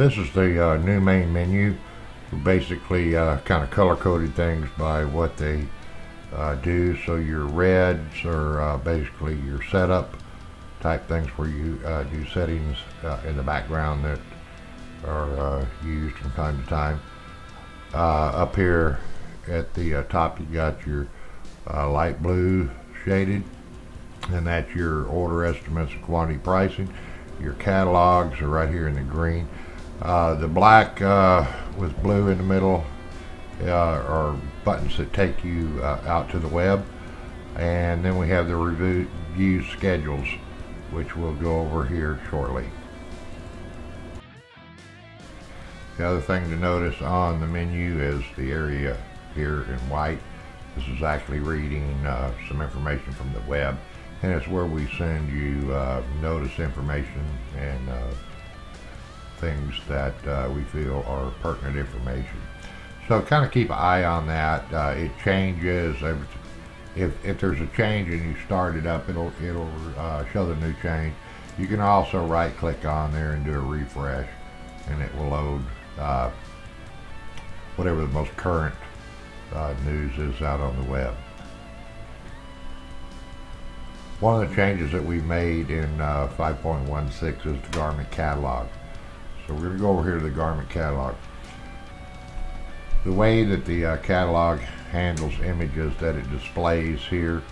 This is the uh, new main menu. Basically uh, kind of color coded things by what they uh, do. So your reds are uh, basically your setup type things where you uh, do settings uh, in the background that are used from time to time. up here at the top you got your light blue shaded and that's your order estimates and quantity pricing. Your catalogs are right here in the green. Uh, the black uh, with blue in the middle uh, are buttons that take you uh, out to the web. And then we have the review schedules, which we'll go over here shortly. The other thing to notice on the menu is the area here in white. This is actually reading uh, some information from the web and it's where we send you uh, notice information and uh, things that uh, we feel are pertinent information. So kind of keep an eye on that. Uh, it changes. If, if there's a change and you start it up, it'll, it'll uh, show the new change. You can also right click on there and do a refresh and it will load uh, whatever the most current news is out on the web. One of the changes that we made in uh, 5.16 is the garment catalog. So we're going to go over here to the garment catalog. The way that the uh, catalog handles images that it displays here,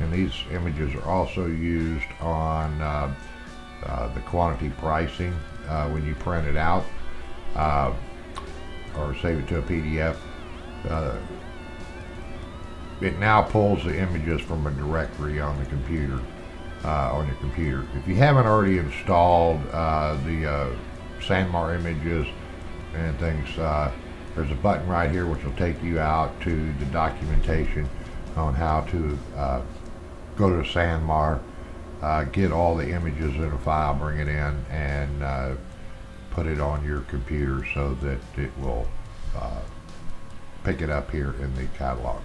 and these images are also used on uh, uh the quantity pricing uh, when you print it out uh, or save it to a PDF it now pulls the images from a directory on the computer, uh, on your computer. If you haven't already installed uh, the uh, Sanmar images and things, uh, there's a button right here which will take you out to the documentation on how to uh, go to Sanmar, uh, get all the images in a file, bring it in, and put it on your computer so that it will pick it up here in the catalog.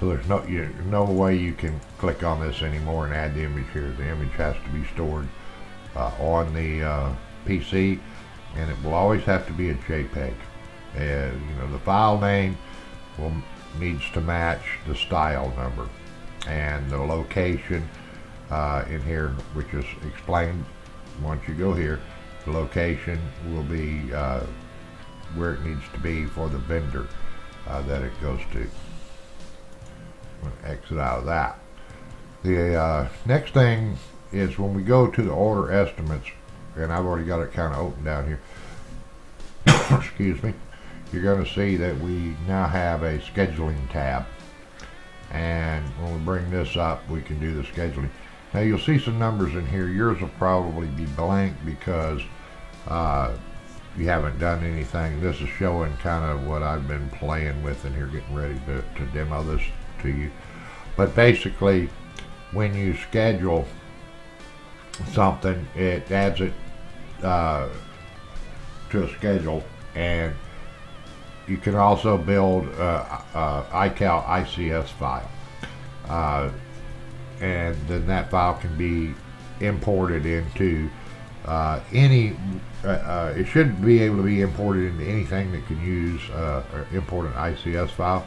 So there's no you, no way you can click on this anymore and add the image here. The image has to be stored uh, on the uh, PC, and it will always have to be a JPEG. And you know the file name will needs to match the style number, and the location uh, in here, which is explained once you go here. The location will be uh, where it needs to be for the vendor uh, that it goes to exit out of that. The uh, next thing is when we go to the order estimates, and I've already got it kind of open down here. Excuse me. You're going to see that we now have a scheduling tab. And when we bring this up, we can do the scheduling. Now you'll see some numbers in here. Yours will probably be blank because uh, you haven't done anything. This is showing kind of what I've been playing with in here, getting ready to, to demo this to you. But basically, when you schedule something, it adds it uh, to a schedule, and you can also build a, a iCal ICS file. Uh, and then that file can be imported into uh, any uh, uh, it should be able to be imported into anything that can use uh, import an ICS file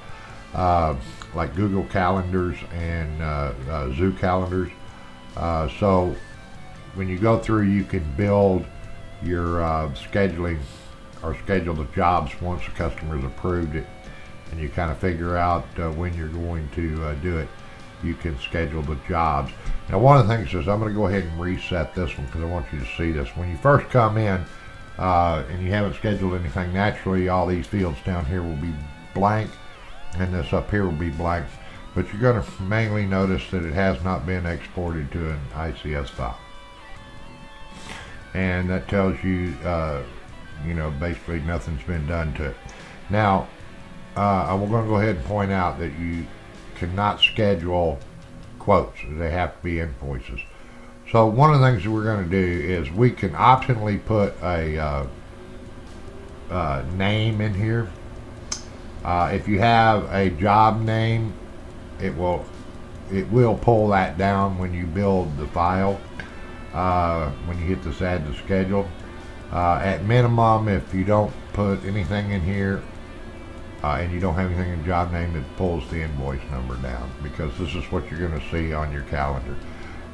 uh, like Google Calendars and uh, uh, Zoho Calendars. Uh, so when you go through, you can build your uh, scheduling or schedule the jobs once the customer's approved it, and you kind of figure out uh, when you're going to do it. You can schedule the jobs. Now, one of the things is I'm going to go ahead and reset this one because I want you to see this. When you first come in and you haven't scheduled anything, naturally all these fields down here will be blank and this up here will be blank but you're going to mainly notice that it has not been exported to an ICS file and that tells you uh, you know basically nothing's been done to it. Now uh, I'm going to go ahead and point out that you cannot schedule quotes. They have to be invoices. So one of the things that we're going to do is we can optionally put a uh, uh name in here. Uh, if you have a job name, it will it will pull that down when you build the file. Uh, when you hit this add to schedule, Uh, at minimum, if you don't put anything in here uh, and you don't have anything in job name, it pulls the invoice number down because this is what you're going to see on your calendar.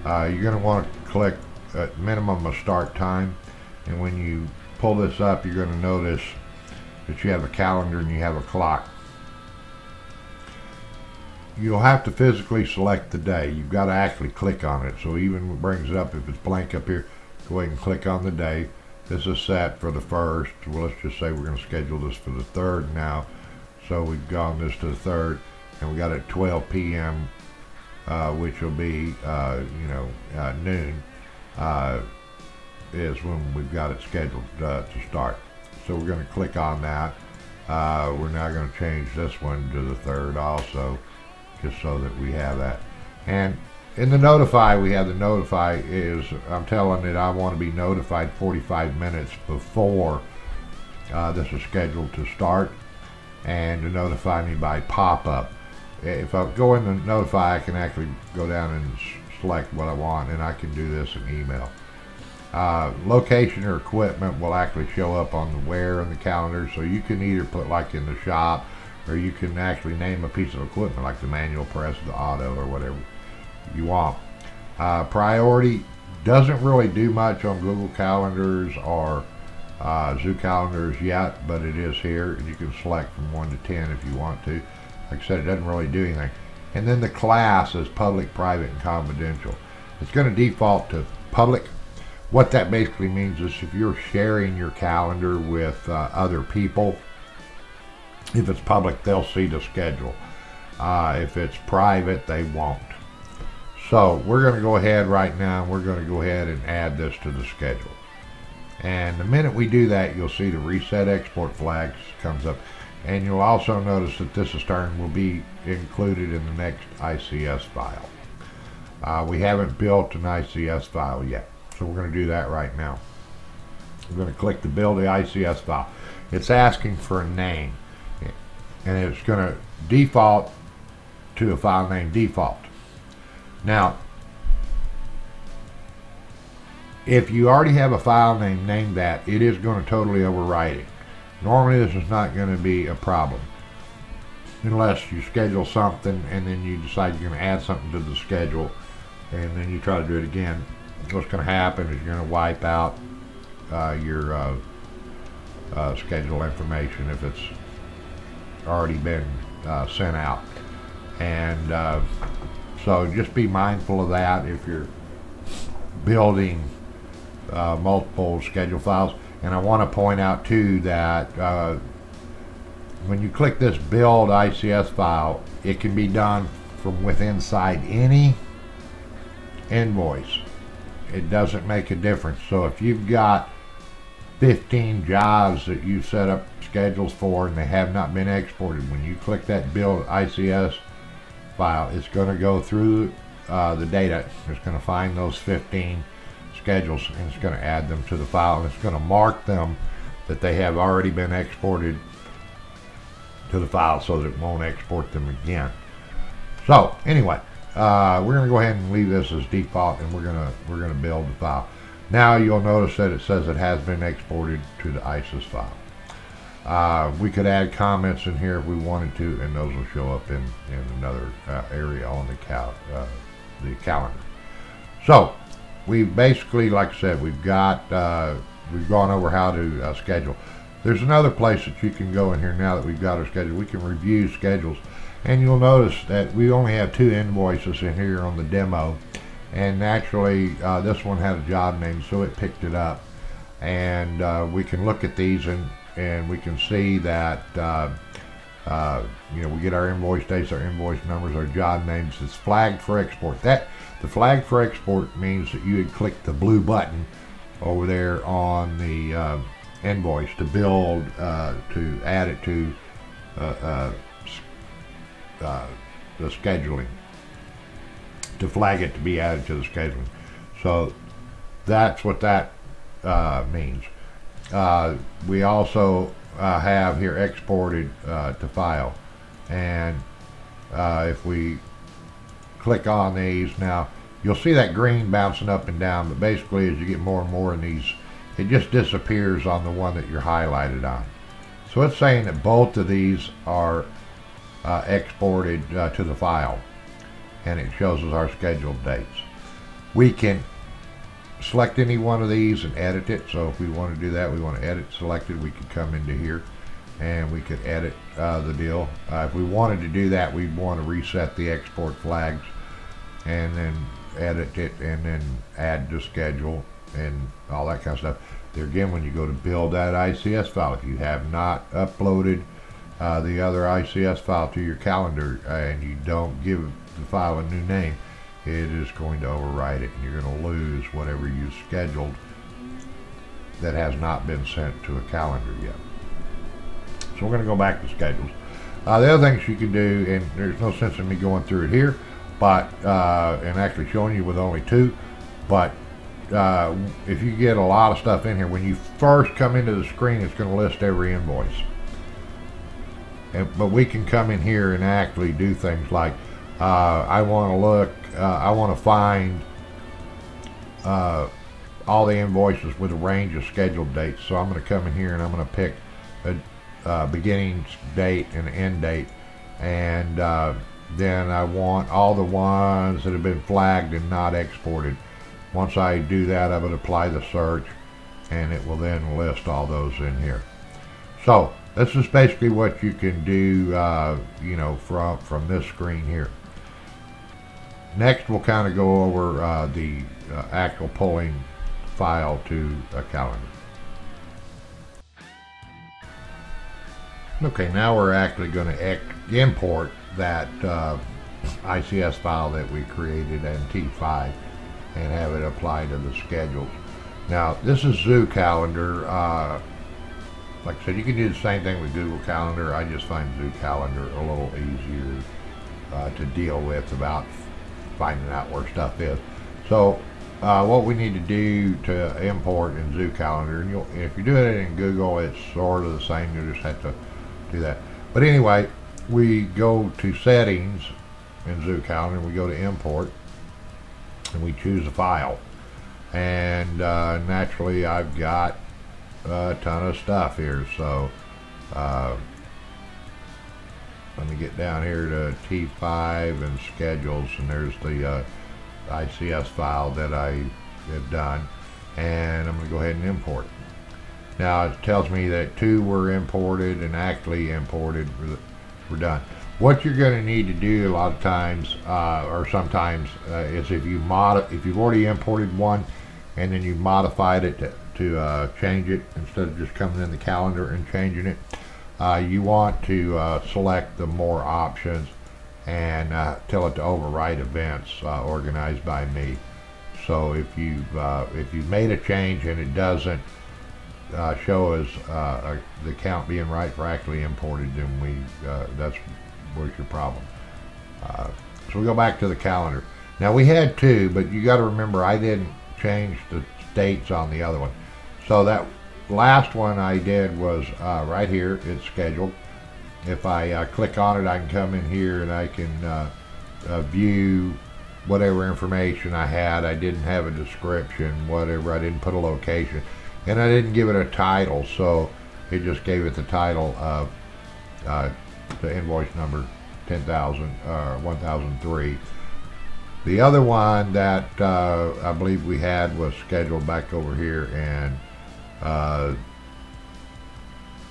Uh, you're going to want to click at minimum a start time and when you pull this up you're going to notice that you have a calendar and you have a clock. You'll have to physically select the day. You've got to actually click on it. So even brings it up if it's blank up here, go ahead and click on the day. This is set for the first. Well, let's just say we're going to schedule this for the third now. So we've gone this to the third, and we got it 12 p.m., uh, which will be, uh, you know, uh, noon, uh, is when we've got it scheduled uh, to start. So we're going to click on that. Uh, we're now going to change this one to the third also, just so that we have that. And in the notify, we have the notify is, I'm telling it I want to be notified 45 minutes before uh, this is scheduled to start and to notify me by pop-up. If I go in the notify, I can actually go down and select what I want and I can do this in email. Uh, location or equipment will actually show up on the where and the calendar so you can either put like in the shop or you can actually name a piece of equipment like the manual press, the auto or whatever you want. Uh, priority doesn't really do much on Google Calendars or uh, Zoho Calendars yet, but it is here. and You can select from 1 to 10 if you want to. Like I said, it doesn't really do anything. And then the class is public, private, and confidential. It's going to default to public. What that basically means is if you're sharing your calendar with uh, other people, if it's public, they'll see the schedule. Uh, if it's private, they won't. So we're going to go ahead right now and we're going to go ahead and add this to the schedule. And the minute we do that, you'll see the reset export flags comes up. And you'll also notice that this is starting will be included in the next ICS file. Uh, we haven't built an ICS file yet, so we're going to do that right now. I'm going to click to build the ICS file. It's asking for a name, and it's going to default to a file name default. Now, if you already have a file name named that, it is going to totally overwrite it. Normally this is not going to be a problem unless you schedule something and then you decide you're going to add something to the schedule and then you try to do it again. What's going to happen is you're going to wipe out uh, your uh, uh, schedule information if it's already been uh, sent out. And uh, so just be mindful of that if you're building uh, multiple schedule files. And I want to point out too that uh, when you click this build ICS file, it can be done from within inside any invoice. It doesn't make a difference. So if you've got 15 jobs that you set up schedules for and they have not been exported, when you click that build ICS file. It's going to go through uh, the data. It's going to find those 15 schedules and it's going to add them to the file and it's going to mark them that they have already been exported to the file so that it won't export them again. So anyway, uh, we're going to go ahead and leave this as default and we're going to we're going to build the file. Now you'll notice that it says it has been exported to the ICS file. Uh, we could add comments in here if we wanted to, and those will show up in, in another uh, area on the, cal uh, the calendar. So, we basically, like I said, we've got, uh, we've gone over how to uh, schedule. There's another place that you can go in here now that we've got our schedule. We can review schedules. And you'll notice that we only have two invoices in here on the demo. And naturally, uh, this one had a job name, so it picked it up. And we can look at these and and we can see that uh, uh, you know we get our invoice dates, our invoice numbers, our job names. It's flagged for export. That the flag for export means that you would click the blue button over there on the uh, invoice to build uh, to add it to uh, uh, the scheduling to flag it to be added to the scheduling. So that's what that means. Uh, we also uh, have here exported uh, to file and uh, if we click on these now you'll see that green bouncing up and down but basically as you get more and more in these it just disappears on the one that you're highlighted on. So it's saying that both of these are uh, exported uh, to the file and it shows us our scheduled dates. We can select any one of these and edit it. So if we want to do that, we want to edit selected, we could come into here and we could edit uh, the deal. Uh, if we wanted to do that, we'd want to reset the export flags and then edit it and then add the schedule and all that kind of stuff. There again, when you go to build that ICS file, if you have not uploaded uh, the other ICS file to your calendar uh, and you don't give the file a new name, it is going to overwrite it and you're going to lose whatever you scheduled that has not been sent to a calendar yet. So we're going to go back to schedules. Uh, the other things you can do, and there's no sense in me going through it here, but uh, and actually showing you with only two, but uh, if you get a lot of stuff in here, when you first come into the screen, it's going to list every invoice. And, but we can come in here and actually do things like uh, I want to look, uh, I want to find uh, all the invoices with a range of scheduled dates. So I'm going to come in here and I'm going to pick a uh, beginning date and end date. And uh, then I want all the ones that have been flagged and not exported. Once I do that, I would apply the search and it will then list all those in here. So this is basically what you can do, uh, you know, from, from this screen here. Next, we'll kind of go over uh, the uh, actual pulling file to a calendar. Okay, now we're actually going to import that uh, ICS file that we created in T5 and have it apply to the schedules. Now, this is Zoho Calendar. Uh, like I said, you can do the same thing with Google Calendar. I just find Zoho Calendar a little easier uh, to deal with about finding out where stuff is. So uh, what we need to do to import in Zoho Calendar, and if you're doing it in Google, it's sort of the same. You just have to do that. But anyway, we go to settings in Zoho Calendar, we go to import, and we choose a file. And uh, naturally, I've got a ton of stuff here. So uh, let me get down here to T5 and schedules and there's the uh, ICS file that I have done and I'm going to go ahead and import Now it tells me that two were imported and actually imported were done. What you're going to need to do a lot of times uh, or sometimes uh, is if you mod if you've already imported one and then you modified it to, to uh, change it instead of just coming in the calendar and changing it uh, you want to uh, select the more options and uh, tell it to override events uh, organized by me. So if you've, uh, if you've made a change and it doesn't uh, show as the count being right for actually imported, then we, that's where's your problem. so we go back to the calendar. Now we had two, but you got to remember I didn't change the dates on the other one. So that last one I did was uh, right here. It's scheduled. If I uh, click on it, I can come in here and I can uh, uh, view whatever information I had. I didn't have a description, whatever. I didn't put a location. And I didn't give it a title, so it just gave it the title of uh, the invoice number 10,000, uh, 1003. The other one that uh, I believe we had was scheduled back over here and uh,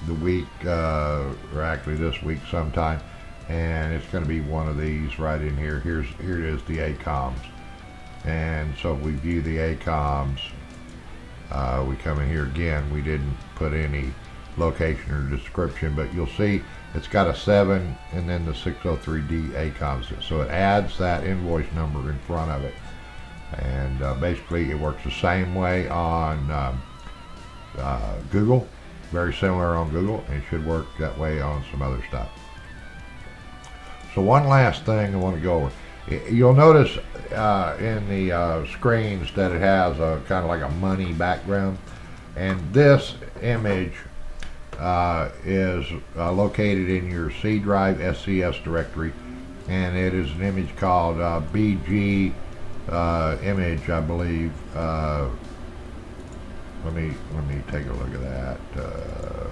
the week, uh, or actually this week sometime, and it's going to be one of these right in here. Here's here it is, the ACOMs, and so we view the ACOMs. Uh, we come in here again. We didn't put any location or description, but you'll see it's got a 7 and then the 603D ACOMs. So it adds that invoice number in front of it. And uh, basically it works the same way on um, uh, Google. Very similar on Google and should work that way on some other stuff. So one last thing I want to go over. You'll notice uh, in the uh, screens that it has a kind of like a money background. And this image uh, is uh, located in your C drive SCS directory. And it is an image called uh, BG uh, image, I believe let me let me take a look at that. Uh,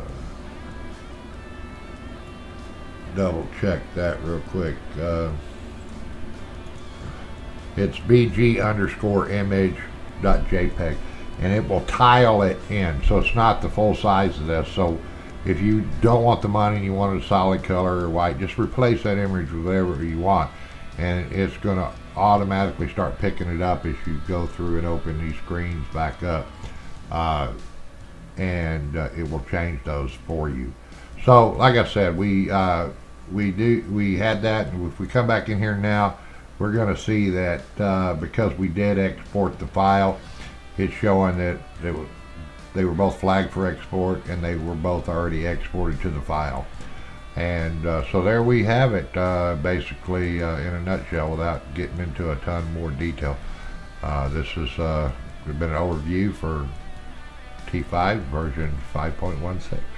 double check that real quick. Uh, it's bg underscore image dot jpeg and it will tile it in so it's not the full size of this so if you don't want the money and you want a solid color or white just replace that image with whatever you want and it's going to automatically start picking it up as you go through and open these screens back up uh, and uh, it will change those for you. So like I said we uh, we do we had that and if we come back in here now we're going to see that uh, because we did export the file it's showing that they were, they were both flagged for export and they were both already exported to the file. And uh, so there we have it uh, basically uh, in a nutshell without getting into a ton more detail. Uh, this has uh, been an overview for T5 version 5.16